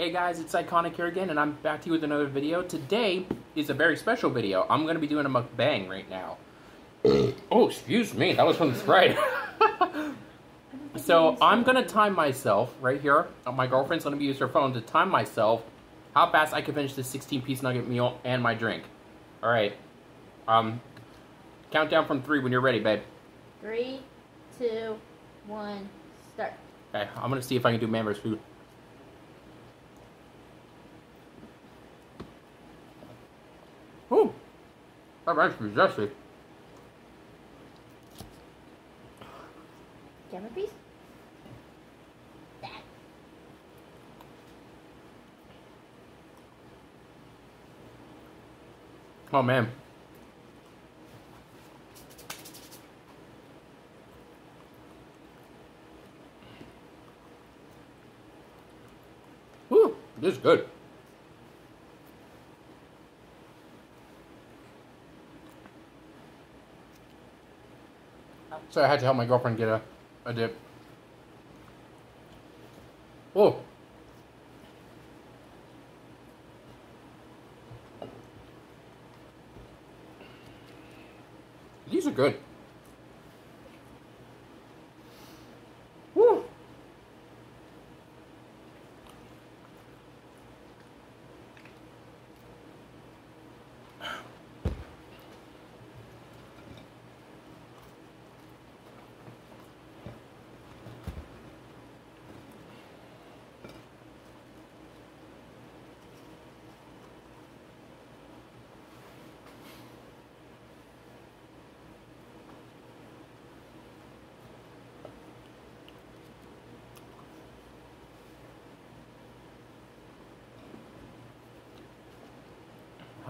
Hey guys, it's Iconic here again, and I'm back to you with another video. Today is a very special video. I'm going to be doing a mukbang right now. oh, excuse me, that was from the Sprite. so, I'm going to time myself right here. Uh, My girlfriend's going to be use her phone to time myself how fast I can finish this 16-piece nugget meal and my drink. Alright. Um, countdown from three when you're ready, babe. Three, two, one, start. Okay, I'm going to see if I can do Mammer's food. Ooh, that rice is zesty. Do you have a piece? Oh man. Ooh, this is good. So I had to help my girlfriend get a, a dip. Oh. These are good. Woo.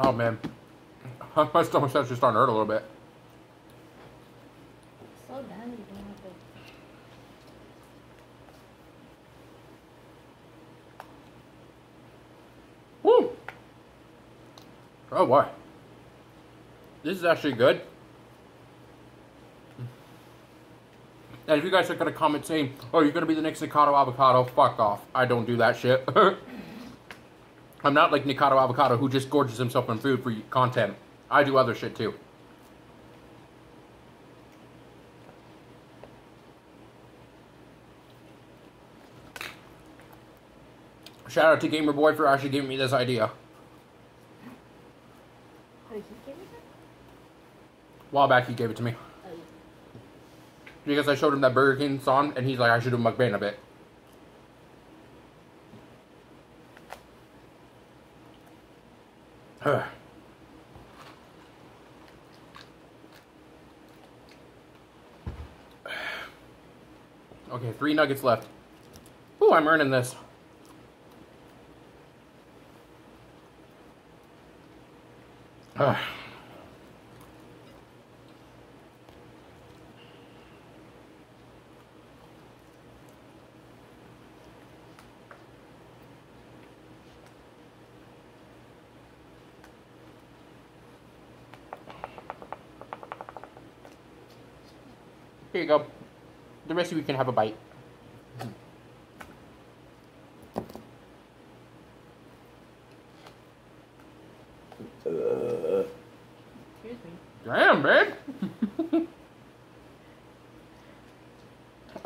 Oh man. My stomach's actually starting to hurt a little bit. Slow down, you don't have to. Woo! Oh boy. This is actually good. And if you guys are gonna comment saying, "Oh, you're gonna be the next Nikocado Avocado," fuck off. I don't do that shit. I'm not like Nikocado Avocado who just gorges himself on food for content. I do other shit too. Shout out to Gamer Boy for actually giving me this idea. Did he give you that? A while back, he gave it to me. Oh, yeah. Because I showed him that Burger King song, and he's like, I should do mukbang of it. Okay, three nuggets left. Ooh, I'm earning this. Ugh. Here you go. The rest of you can have a bite. Excuse me. Damn, babe.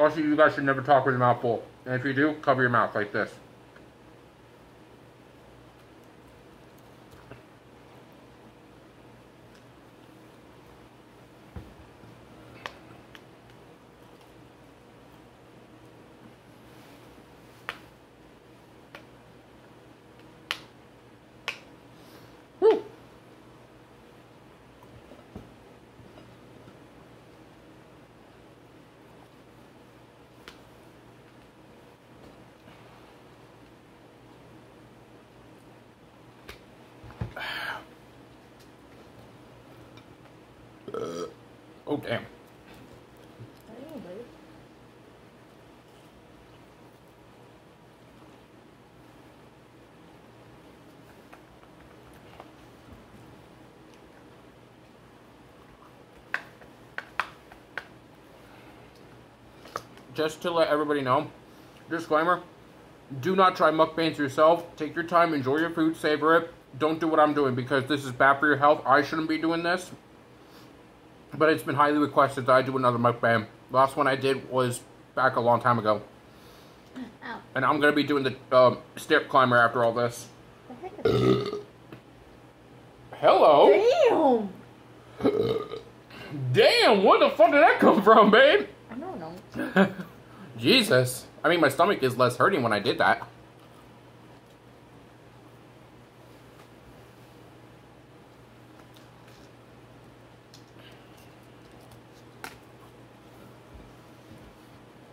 also, you guys should never talk with your mouth full. And if you do, cover your mouth like this. Oh, damn. Just to let everybody know, disclaimer, Do not try mukbangs yourself. Take your time, enjoy your food, savor it. Don't do what I'm doing because this is bad for your health. I shouldn't be doing this. But it's been highly requested that I do another mukbang. Last one I did was back a long time ago. Ow. And I'm going to be doing the um, step climber after all this. The this? Hello? Damn! Damn, where the fuck did that come from, babe? I don't know. Jesus. I mean, my stomach is less hurting when I did that.